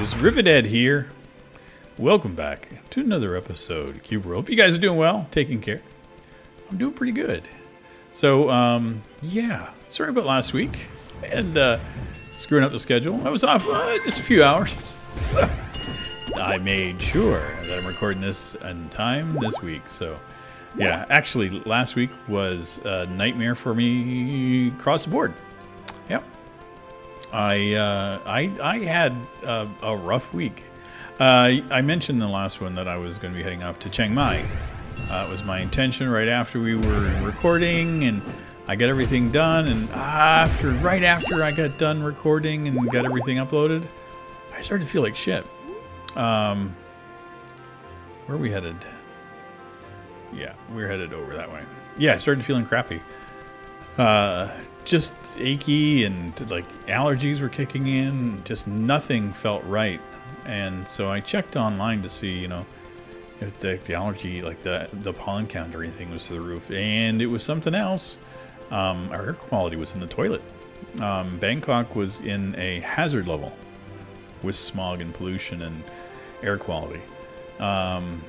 guys, Rivet Head here. Welcome back to another episode of Cube. Hope you guys are doing well, taking care. I'm doing pretty good. So, um, yeah, sorry about last week and uh, screwing up the schedule. I was off uh, just a few hours. so I made sure that I'm recording this in time this week. So, yeah, actually, last week was a nightmare for me across the board. I uh, I I had a, a rough week. Uh, I mentioned the last one that I was going to be heading off to Chiang Mai. Uh, it was my intention right after we were recording, and I got everything done. And after, right after I got done recording and got everything uploaded, I started to feel like shit. Um, where are we headed? Yeah, we're headed over that way. Yeah, I started feeling crappy. Uh, just achy and like allergies were kicking in. Just nothing felt right. And so I checked online to see, you know, if the, the allergy, like the the pollen count or anything was to the roof, and it was something else. Um, our air quality was in the toilet. Um, Bangkok was in a hazard level with smog and pollution and air quality. Um,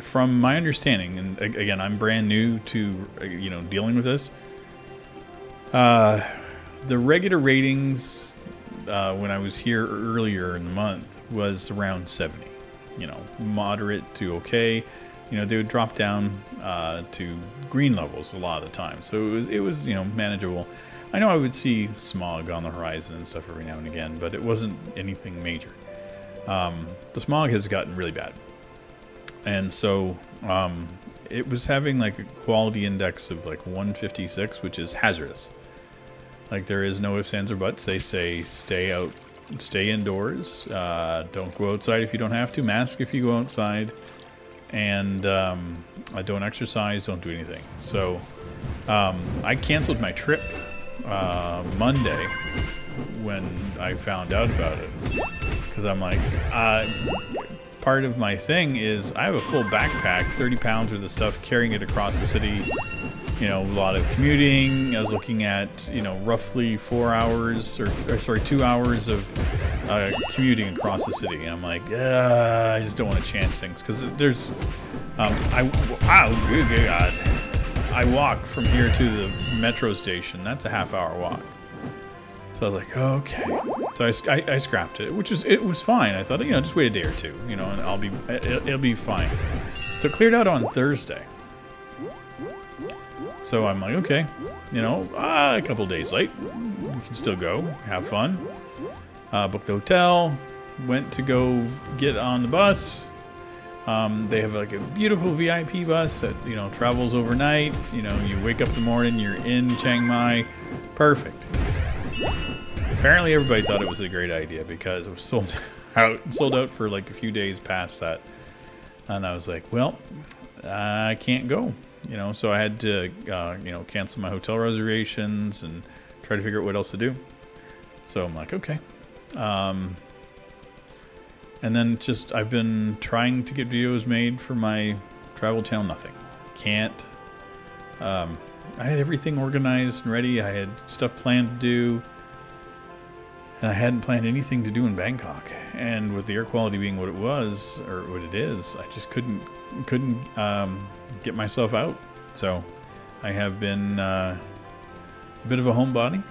from my understanding, and again, I'm brand new to you know dealing with this. Uh, the regular ratings uh, when I was here earlier in the month was around 70. You know, moderate to okay. You know, they would drop down uh, to green levels a lot of the time, so it was it was you know manageable. I know I would see smog on the horizon and stuff every now and again, but it wasn't anything major. Um, the smog has gotten really bad, and so um, it was having like a quality index of like 156, which is hazardous. Like there is no ifs, ands, or buts. They say stay out, stay indoors. Uh, don't go outside if you don't have to. Mask if you go outside, and um, I don't exercise. Don't do anything. So um, I canceled my trip uh, Monday when I found out about it because I'm like, uh, part of my thing is I have a full backpack, 30 pounds worth of stuff, carrying it across the city you know, a lot of commuting. I was looking at, you know, roughly four hours or, or sorry, two hours of uh, commuting across the city. And I'm like, I just don't want to chance things because there's, um, I, wow, good, good God. I walk from here to the metro station. That's a half hour walk. So I was like, okay. So I, I, I scrapped it, which was, it was fine. I thought, you know, just wait a day or two, you know, and I'll be, it, it'll be fine. So cleared out on Thursday. So I'm like, okay, you know, uh, a couple days late. We can still go, have fun. Uh, booked the hotel, went to go get on the bus. Um, they have like a beautiful VIP bus that, you know, travels overnight. You know, you wake up in the morning, you're in Chiang Mai. Perfect. Apparently, everybody thought it was a great idea because it was sold out, sold out for like a few days past that. And I was like, well, I can't go you know, so I had to, uh, you know, cancel my hotel reservations and try to figure out what else to do. So I'm like, okay. Um, and then just, I've been trying to get videos made for my travel channel, nothing. Can't. Um, I had everything organized and ready. I had stuff planned to do. And I hadn't planned anything to do in Bangkok. And with the air quality being what it was, or what it is, I just couldn't couldn't um, get myself out. So I have been uh, a bit of a homebody,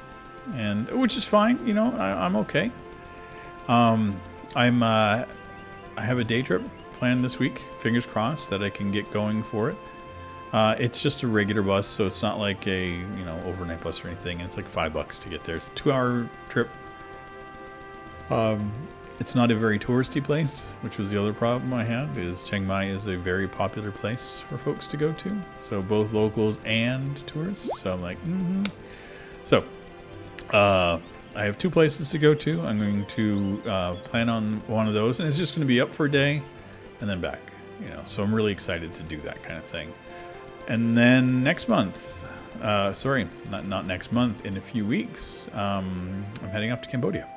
and which is fine. You know, I, am okay. Um, I'm uh, I have a day trip planned this week. Fingers crossed that I can get going for it. Uh, it's just a regular bus, so it's not like a you know overnight bus or anything. It's like five bucks to get there. It's a two-hour trip. Um, it's not a very touristy place, which was the other problem I had. Is Chiang Mai is a very popular place for folks to go to, so both locals and tourists. So I'm like, mm-hmm. so uh, I have two places to go to. I'm going to uh, plan on one of those, and it's just going to be up for a day and then back. You know, so I'm really excited to do that kind of thing. And then next month, uh, sorry, not not next month. In a few weeks, um, I'm heading up to Cambodia.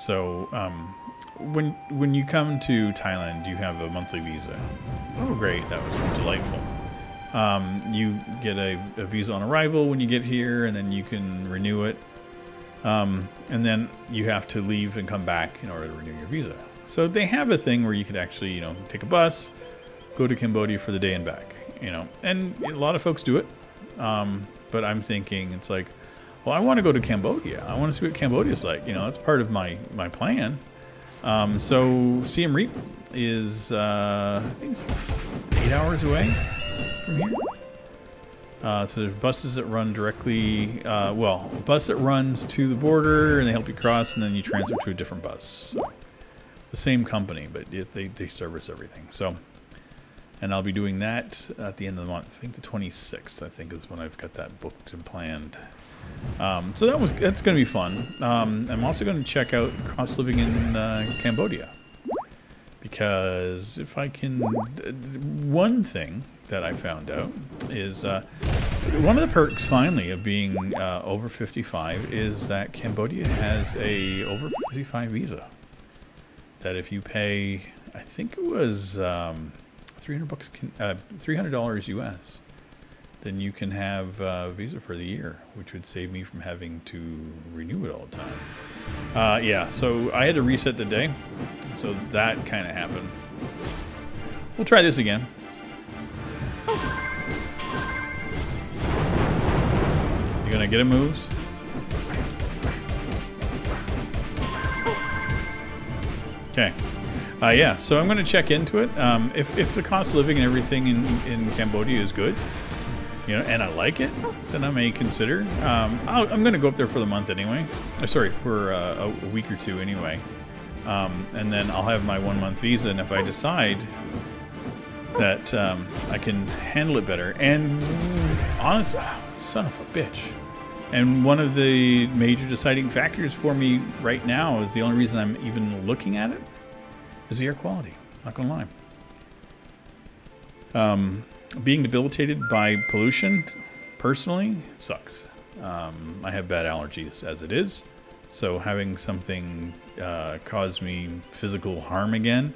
So um, when when you come to Thailand, you have a monthly visa. Oh, great! That was delightful. Um, you get a, a, visa on arrival when you get here, and then you can renew it Um, and then you have to leave and come back in order to renew your visa. So they have a thing where you could actually, you know, take a bus, go to Cambodia for the day and back, you know, and a lot of folks do it. Um, but I'm thinking it's like, well, I want to go to Cambodia. I want to see what Cambodia's like. You know, that's part of my my plan. Um, so Siem Reap is uh, I think it's eight hours away from here. Uh, so there's buses that run directly, uh, well, a bus that runs to the border and they help you cross, and then you transfer to a different bus. So the same company, but it, they they service everything. So, and I'll be doing that at the end of the month. I think the 26th. I think is when I've got that booked and planned. Um, so that was that's going to be fun. Um, I'm also going to check out cost living in uh, Cambodia because if I can, one thing that I found out is uh, one of the perks finally of being uh, over 55 is that Cambodia has a over 55 visa. That if you pay, I think it was um, 300 bucks, uh, 300 dollars US, then you can have a visa for the year, which would save me from having to renew it all the time. Uh, yeah, so I had to reset the day, so that kind of happened. We'll try this again. You gonna get it moves? Okay. Uh, yeah, so I'm going to check into it. Um, if, if the cost of living and everything in, in Cambodia is good, you know, and I like it, then I may consider. Um, i am going to go up there for the month anyway. Uh, sorry, for uh, a, week or two anyway. Um, and then I'll have my one month visa. And if I decide that um, I can handle it better, and honest, oh, son of a bitch. And one of the major deciding factors for me right now is the only reason I'm even looking at it is the air quality. Not gonna lie. Um, being debilitated by pollution, personally, sucks. Um, I have bad allergies as it is, so having something uh, cause me physical harm again,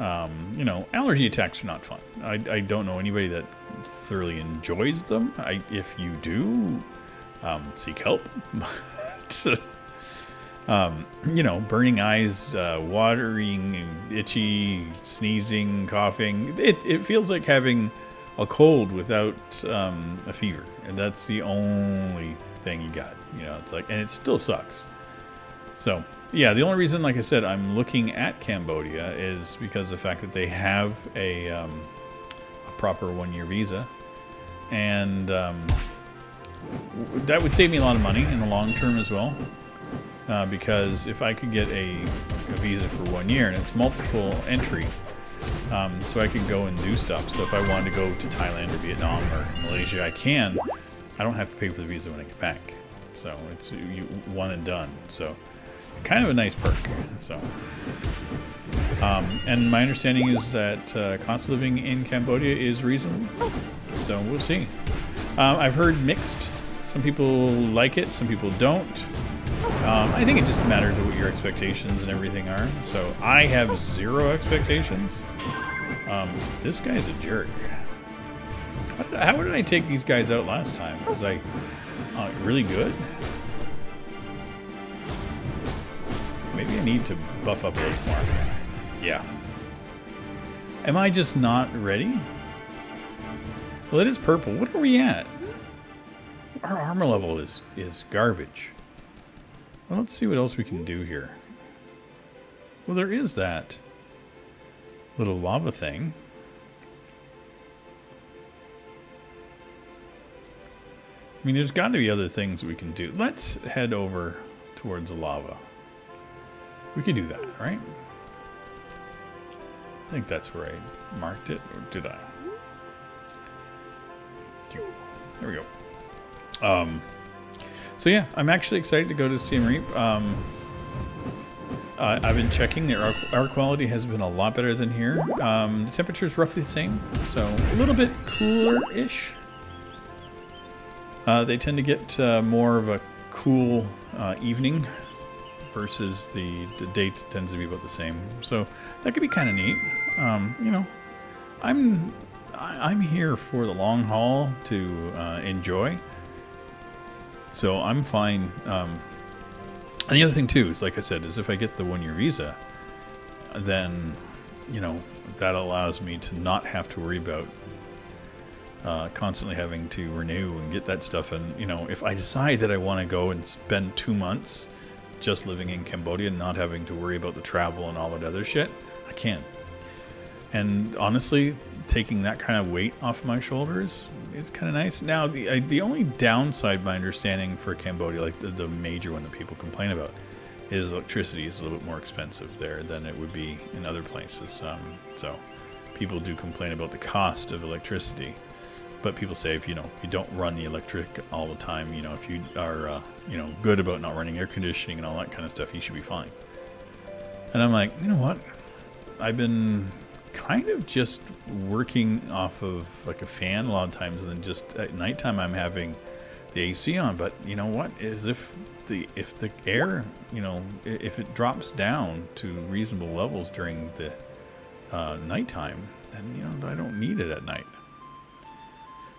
um, you know, allergy attacks are not fun. I, I, don't know anybody that thoroughly enjoys them. I, if you do, um, seek help. um, you know, burning eyes, uh, watering, itchy, sneezing, coughing. It, it feels like having a cold without um, a fever, and that's the only thing you got. You know, it's like, and it still sucks. So, yeah, the only reason, like I said, I'm looking at Cambodia is because the fact that they have a, um, a proper one year visa, and um, that would save me a lot of money in the long term as well. Uh, because if I could get a, a, visa for one year and it's multiple entry, um, so I could go and do stuff. So if I wanted to go to Thailand or Vietnam or Malaysia, I can. I don't have to pay for the visa when I get back. So it's you, one and done. So kind of a nice perk. So, um, and my understanding is that uh, cost of living in Cambodia is reasonable. So we'll see. Um, I've heard mixed. Some people like it, some people don't. Um, I think it just matters what your expectations and everything are. So I have zero expectations. Um, this guy's a jerk. How did, how did, I take these guys out last time? Was I uh, really good? Maybe I need to buff up a little more. Yeah. Am I just not ready? Well, it is purple. What are we at? Our armor level is is garbage. Well, let's see what else we can do here. Well, there is that little lava thing. I mean, there's got to be other things we can do. Let's head over towards the lava. We could do that, right? I think that's where I marked it, or did I? There we go. Um, so yeah, I'm actually excited to go to Siem Reap. Um, uh, I've been checking. The air, quality has been a lot better than here. Um, the temperature is roughly the same, so a little bit cooler-ish. Uh, they tend to get uh, more of a cool uh, evening versus the the date tends to be about the same. So that could be kind of neat. Um, you know, I'm I'm here for the long haul to uh, enjoy. So I'm fine um, And the other thing too is, like I said, is if I get the one year visa, then you know that allows me to not have to worry about uh, constantly having to renew and get that stuff. And you know, if I decide that I want to go and spend two months just living in Cambodia and not having to worry about the travel and all that other shit, I can. And honestly, taking that kind of weight off my shoulders is kind of nice. Now, the I, the only downside, my understanding for Cambodia, like the, the major one that people complain about, is electricity is a little bit more expensive there than it would be in other places. Um, so people do complain about the cost of electricity but people say if you know you don't run the electric all the time, you know if you are uh, you know good about not running air conditioning and all that kind of stuff, you should be fine. And I'm like, you know what? I've been kind of just working off of like a fan a lot of times, and then just at nighttime I'm having the AC on. But you know what? Is if the if the air, you know, if it drops down to reasonable levels during the uh, nighttime, then you know I don't need it at night.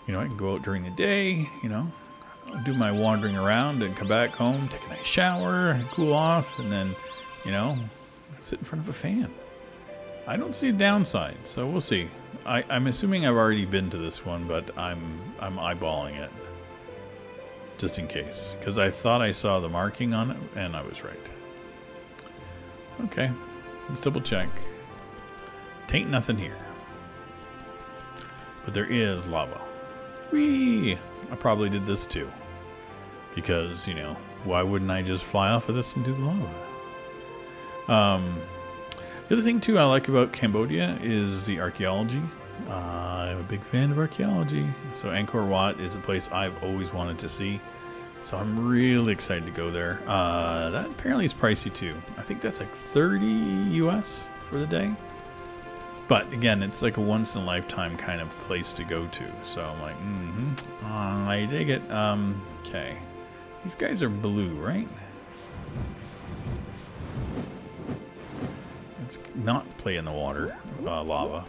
You know, I can go out during the day, you know, do my wandering around and come back home, take a nice shower, cool off, and then, you know, sit in front of a fan. I don't see a downside, so we'll see. I, am assuming I've already been to this one, but I'm I'm eyeballing it just in case because I thought I saw the marking on it and I was right. Okay, let's double check. Tain't nothing here, but there is lava. Whee! I probably did this too. Because, you know, why wouldn't I just fly off of this and do the lava? Um, the other thing, too, I like about Cambodia is the archaeology. Uh, I'm a big fan of archaeology. So, Angkor Wat is a place I've always wanted to see. So, I'm really excited to go there. Uh, that apparently is pricey, too. I think that's like 30 US for the day. But again, it's like a once in a lifetime kind of place to go to. So I'm like, mm-hmm. I dig it. Um, okay. These guys are blue, right? Not play in the water, uh, lava.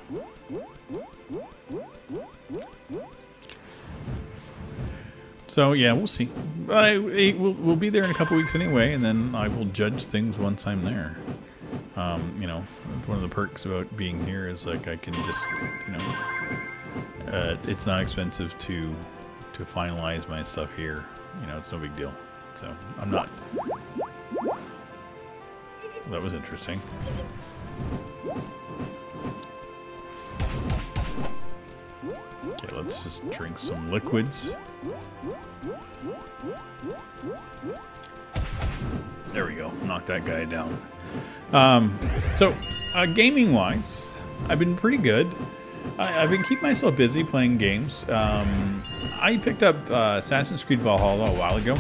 So yeah, we'll see. I, we'll, we'll be there in a couple weeks anyway, and then I will judge things once I'm there. Um, you know, one of the perks about being here is like I can just, you know, uh, it's not expensive to to finalize my stuff here. You know, it's no big deal. So I'm not. That was interesting. Okay, let's just drink some liquids. There we go. Knock that guy down. Um, so, uh, gaming wise, I've been pretty good. I, have been keeping myself busy playing games. Um, I picked up uh, Assassin's Creed Valhalla a while ago,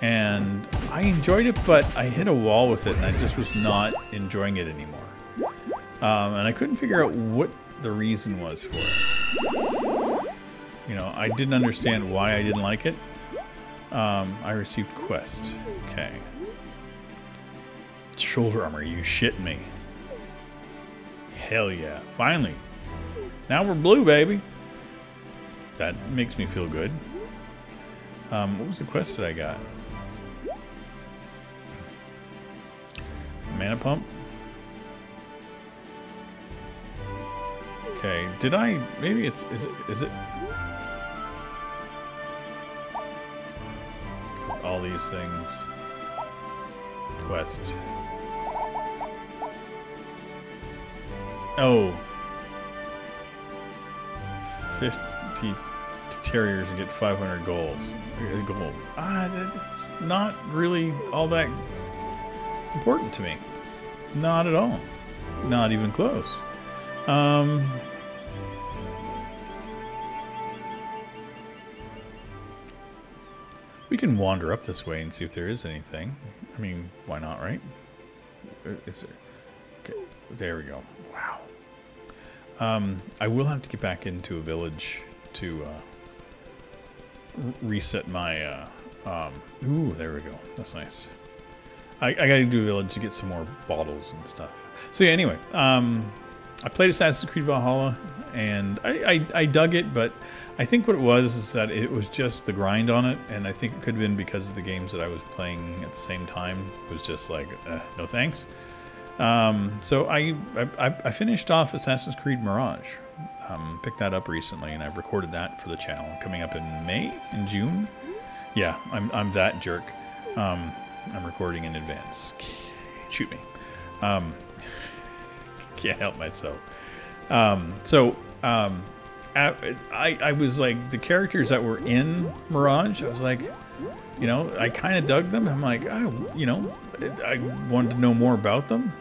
and I enjoyed it, but I hit a wall with it, and I just was not enjoying it anymore. Um, and I couldn't figure out what the reason was for it. You know, I didn't understand why I didn't like it. Um, I received quest. Okay. Shoulder armor, you shit me. Hell yeah. Finally. Now we're blue, baby. That makes me feel good. Um, what was the quest that I got? Mana pump? Okay, did I... Maybe it's... Is it... Is it... All these things. Quest. Oh. 50 terriers and get 500 goals. Gold. Ah, that's not really all that important to me. Not at all. Not even close. Um, we can wander up this way and see if there is anything. I mean, why not, right? Uh, is there? Okay, there we go. Wow. Um, I will have to get back into a village to uh, reset my. Uh, um, ooh, there we go. That's nice. I, I got to do a village to get some more bottles and stuff. So yeah, anyway, um, I played Assassin's Creed Valhalla, and I, I, I dug it, but I think what it was is that it was just the grind on it, and I think it could have been because of the games that I was playing at the same time. It was just like, uh, no thanks. Um, so I, I I finished off Assassin's Creed Mirage. Um, picked that up recently, and I've recorded that for the channel. Coming up in May, in June. Yeah, I'm I'm that jerk. Um, I'm recording in advance. Shoot me. Um, can't help myself. Um, so um, I, I was like the characters that were in Mirage. I was like, you know, I kind of dug them. I'm like, I, you know, I wanted to know more about them,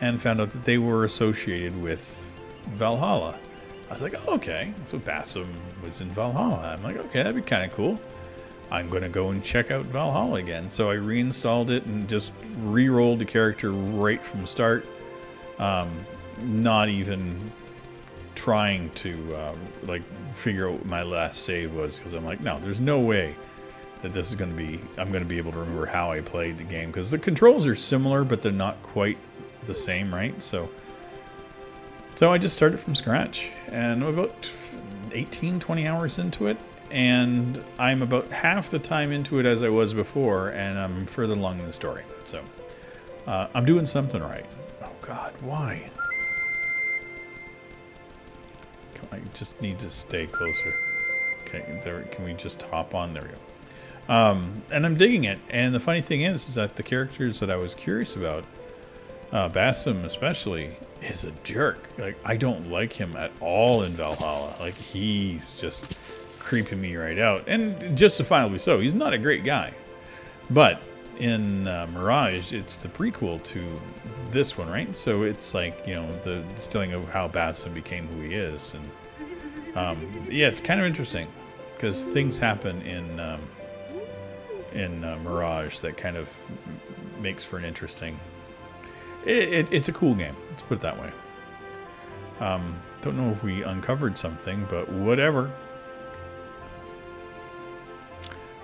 and found out that they were associated with Valhalla. I was like, oh, okay, so Basim was in Valhalla. I'm like, okay, that'd be kind of cool. I'm going to go and check out Valhalla again. So I reinstalled it and just re-rolled the character right from start. Um, not even trying to uh, like figure out what my last save was because I'm like, no, there's no way that this is going to be. I'm going to be able to remember how I played the game because the controls are similar, but they're not quite the same, right? So, so I just started from scratch, and I'm about 18, 20 hours into it, and I'm about half the time into it as I was before, and I'm further along in the story. So, uh, I'm doing something right. Oh God, why? I just need to stay closer. Okay, there. Can we just hop on? There we go. Um, and I'm digging it. And the funny thing is, is that the characters that I was curious about, uh, Basim especially, is a jerk. Like I don't like him at all in Valhalla. Like he's just creeping me right out, and justifiably so. He's not a great guy, but in uh, Mirage, it's the prequel to this one, right? So it's like you know the distilling of how Basim became who he is, and um, yeah, it's kind of interesting because things happen in um, in uh, Mirage that kind of makes for an interesting. It, it, it's a cool game. Let's put it that way. Um, don't know if we uncovered something, but whatever.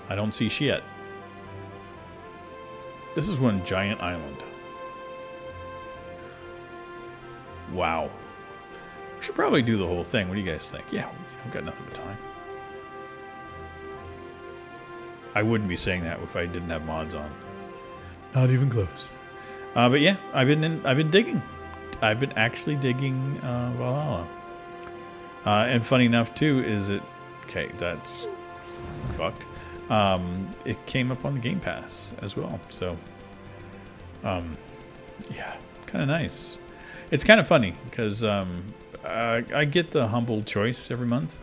I don't see shit. This is one giant island. Wow. We should probably do the whole thing. What do you guys think? Yeah, I've got nothing but time. I wouldn't be saying that if I didn't have mods on. Not even close. Uh, but yeah, I've been in, I've been digging. I've been actually digging uh, Valhalla. Uh, and funny enough, too, is it okay? That's fucked. Um, it came up on the Game Pass as well. So, um, yeah, kind of nice. It's kind of funny because um, uh, I get the humble choice every month,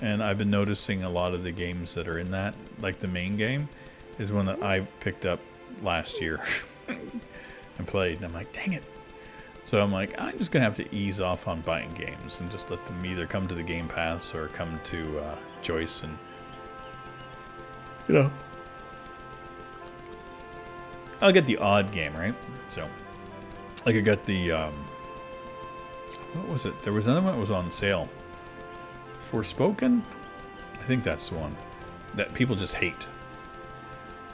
and I've been noticing a lot of the games that are in that, like the main game, is one that I picked up last year and played, and I'm like, dang it. So I'm like, I'm just gonna have to ease off on buying games and just let them either come to the Game Pass or come to uh, Choice and you know, I'll get the odd game, right? So, like I got the um, what was it? There was another one that was on sale. Forspoken? I think that's the one that people just hate.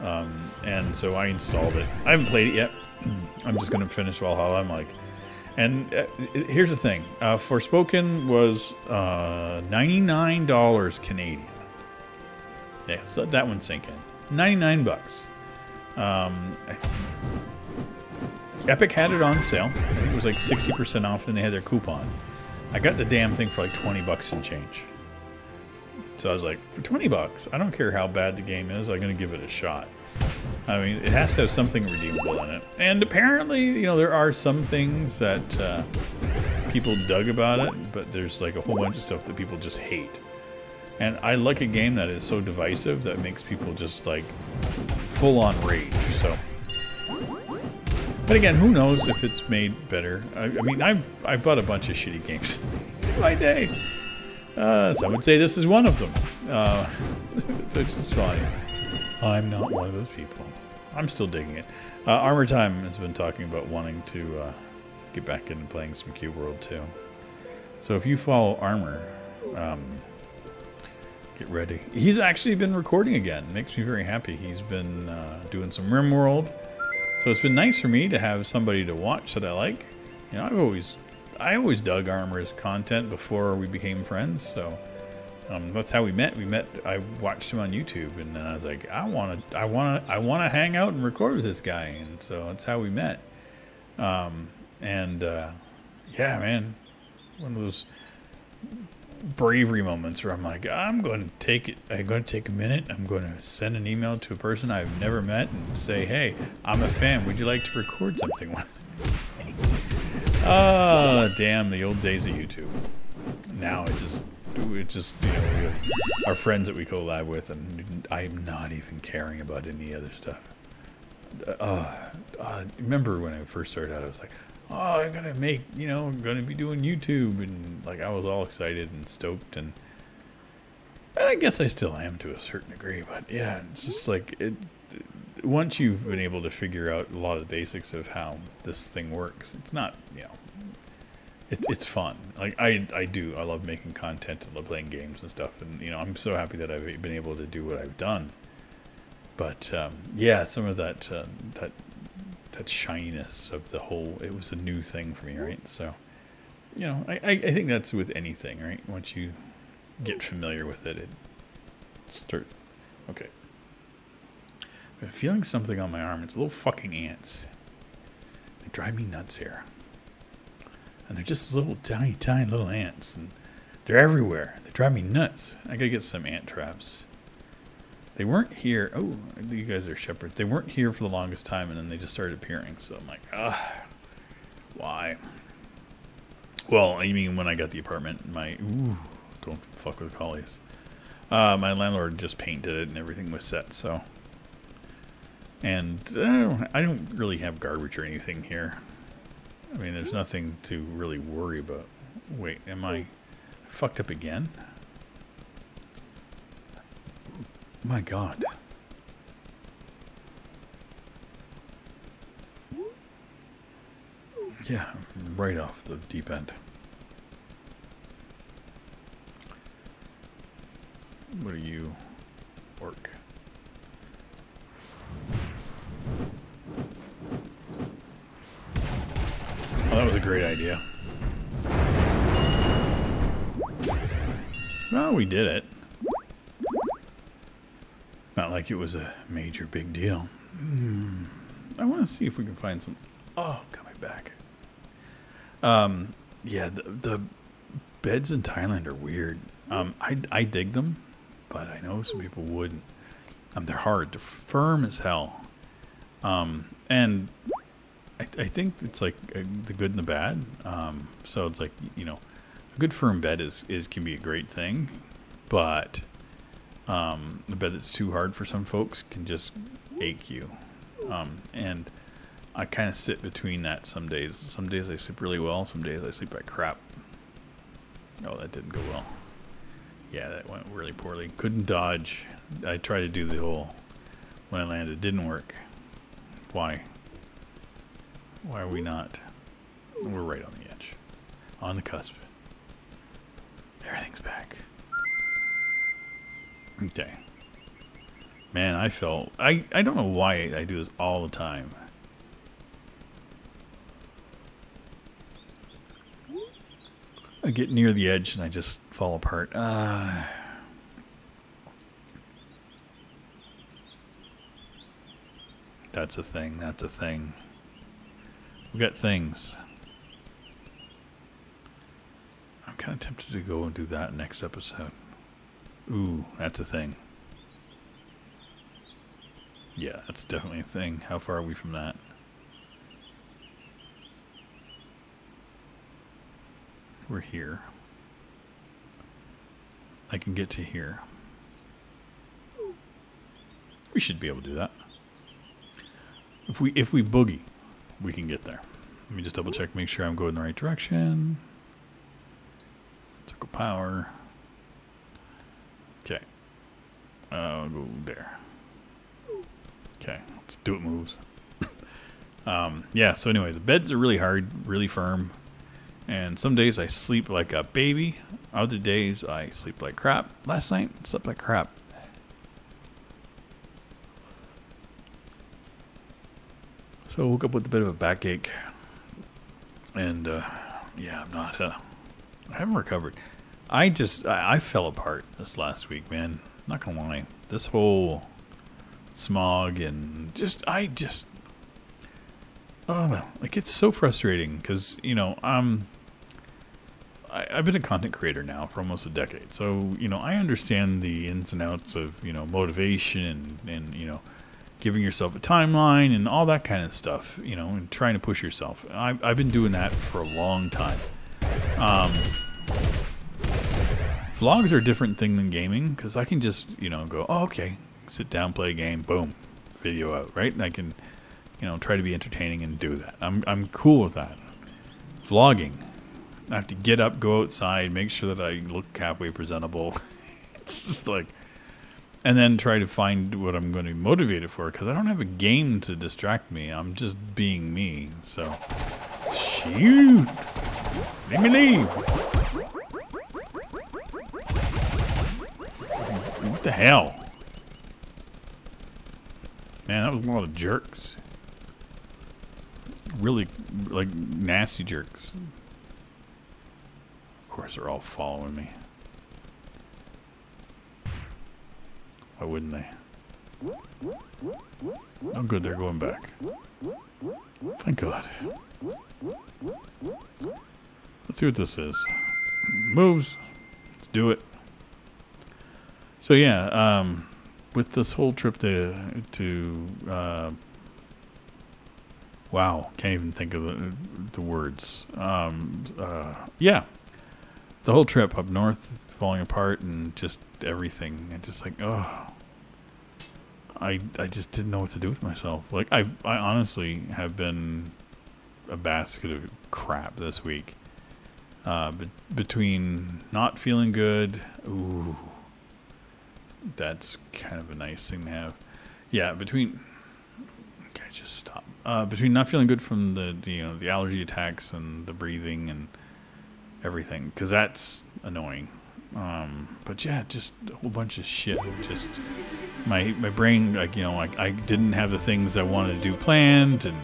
Um, and so I installed it. I haven't played it yet. I'm just going to finish Valhalla. I'm like, and uh, here's the thing: uh, Forspoken was uh, ninety-nine dollars Canadian. Yeah, let that one sink in. Ninety-nine bucks. Um, Epic had it on sale. I think it was like 60% off, and they had their coupon. I got the damn thing for like 20 bucks and change. So I was like, for 20 bucks, I don't care how bad the game is, I'm going to give it a shot. I mean, it has to have something redeemable in it. And apparently, you know, there are some things that uh, people dug about it, but there's like a whole bunch of stuff that people just hate. And I like a game that is so divisive that makes people just like full on rage. So but again, who knows if it's made better? I, I mean, I've I bought a bunch of shitty games in my day. Uh, some would say this is one of them, uh, which is fine. I'm not one of those people. I'm still digging it. Uh, Armor Time has been talking about wanting to uh, get back into playing some Cube World too. So if you follow Armor, um, get ready. He's actually been recording again. Makes me very happy. He's been uh, doing some RimWorld. So it's been nice for me to have somebody to watch that I like. You know, I've always, I always dug Armor's content before we became friends. So um, that's how we met. We met. I watched him on YouTube, and then I was like, I want to, I want to, I want to hang out and record with this guy, and so that's how we met. Um, and uh, yeah, man, one of those bravery moments where I'm like, I'm going to take it. I'm going to take a minute. I'm going to send an email to a person I've never met and say, Hey, I'm a fan. Would you like to record something with? Ah, oh, damn the old days of YouTube. Now it just, it just, you know, our friends that we collab with, and I'm not even caring about any other stuff. Uh, uh, remember when I first started out, I was like, oh, I'm gonna make, you know, I'm gonna be doing YouTube, and like I was all excited and stoked, and and I guess I still am to a certain degree, but yeah, it's just like it. Once you've been able to figure out a lot of the basics of how this thing works, it's not, you know, it, it's fun. Like I, I do. I love making content and love playing games and stuff. And you know, I'm so happy that I've been able to do what I've done. But um, yeah, some of that uh, that that shyness of the whole. It was a new thing for me, right? So, you know, I, I, I think that's with anything, right? Once you get familiar with it, it starts. Okay. Been feeling something on my arm. It's little fucking ants. They drive me nuts here. And they're just little tiny, tiny little ants. And they're everywhere. They drive me nuts. I gotta get some ant traps. They weren't here. Oh, you guys are shepherds. They weren't here for the longest time, and then they just started appearing. So I'm like, ah, why? Well, I mean, when I got the apartment, my ooh, don't fuck with collies. Uh, my landlord just painted it, and everything was set. So, and I don't, I don't really have garbage or anything here. I mean, there's nothing to really worry about. Wait, am I fucked up again? My god. Yeah, right off the deep end. What are you? Orc. Well, that was a great idea. Well, we did it. Like it was a major big deal. Mm, I want to see if we can find some. Oh, coming back. Um, yeah, the, the beds in Thailand are weird. Um, I, I dig them, but I know some people wouldn't. Um, they're hard. They're firm as hell. Um, and I, I think it's like a, the good and the bad. Um, so it's like you know, a good firm bed is is can be a great thing, but um, the bed that's too hard for some folks can just ache you. Um, and I kind of sit between that some days. Some days I sleep really well, some days I sleep like crap. Oh, that didn't go well. Yeah, that went really poorly. Couldn't dodge. I tried to do the whole when I landed. Didn't work. Why? Why are we not? We're right on the edge. On the cusp. Everything's back. Okay. Man, I felt I I don't know why I do this all the time. I get near the edge and I just fall apart. Uh, that's a thing. That's a thing. We got things. I'm kind of tempted to go and do that next episode. Ooh, that's a thing. Yeah, that's definitely a thing. How far are we from that? We're here. I can get to here. We should be able to do that. If we if we boogie, we can get there. Let me just double check, make sure I'm going in the right direction. Circle power. Okay. I'll go there. Okay, let's do it moves. um, yeah, so anyway, the beds are really hard, really firm. And some days I sleep like a baby. Other days I sleep like crap. Last night I slept like crap. So I woke up with a bit of a backache. And uh, yeah, I'm not. Uh, I haven't recovered. I just I, I fell apart this last week, man. Not gonna lie. This whole smog and just I just oh like it's so frustrating because you know I'm I, I've been a content creator now for almost a decade, so you know I understand the ins and outs of you know motivation and and you know giving yourself a timeline and all that kind of stuff, you know, and trying to push yourself. I've, I've been doing that for a long time. Um, vlogs are a different thing than gaming because I can just, you know, go, oh, okay, sit down, play a game, boom, video out, right? And I can, you know, try to be entertaining and do that. I'm, I'm cool with that. Vlogging, I have to get up, go outside, make sure that I look halfway presentable. it's just like, and then try to find what I'm going to be motivated for because I don't have a game to distract me. I'm just being me. So, shoot, let me leave. What the hell? Man, that was a lot of jerks. Really, like, nasty jerks. Of course, they're all following me. Why wouldn't they? Oh, good, they're going back. Thank God. Let's see what this is. Moves. Let's do it. So yeah, um, with this whole trip to to uh, wow, can't even think of the the words. Um, uh, yeah, the whole trip up north falling apart and just everything and just like oh I I just didn't know what to do with myself. Like I I honestly have been a basket of crap this week. Uh, be- between not feeling good, ooh, that's kind of a nice thing to have. Yeah, between okay, just stop. Uh, between not feeling good from the you know the allergy attacks and the breathing and everything, because that's annoying. Um, but yeah, just a whole bunch of shit. Just my my brain, like you know, like I didn't have the things I wanted to do planned, and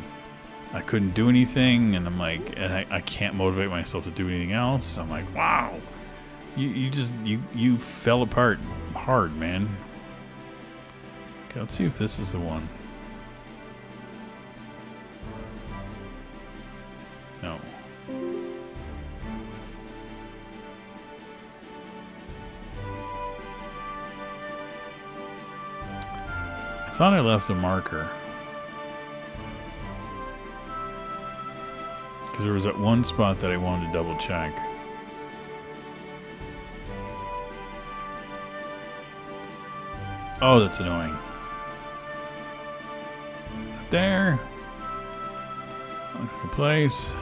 I couldn't do anything, and I'm like, and I, I can't motivate myself to do anything else. I'm like, wow, you you just you you fell apart hard, man. Okay, let's see if this is the one. No. I thought I left a marker. Because there was that one spot that I wanted to double check. Oh, that's annoying. There. Look place.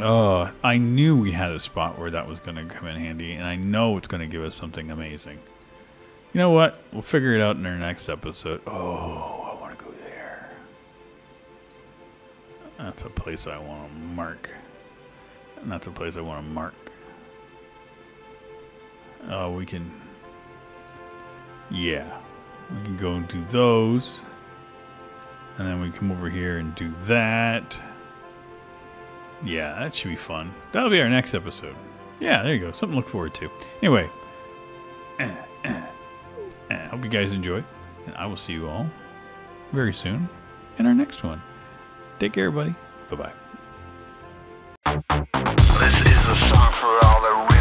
Oh, I knew we had a spot where that was going to come in handy, and I know it's going to give us something amazing. You know what? We'll figure it out in our next episode. Oh, That's a place I want to mark. And that's a place I want to mark. Oh, we can. Yeah. We can go and do those. And then we come over here and do that. Yeah, that should be fun. That'll be our next episode. Yeah, there you go. Something to look forward to. Anyway, eh, hope you guys enjoy. And I will see you all very soon in our next one. Take care, everybody. Bye bye. This is a song for all the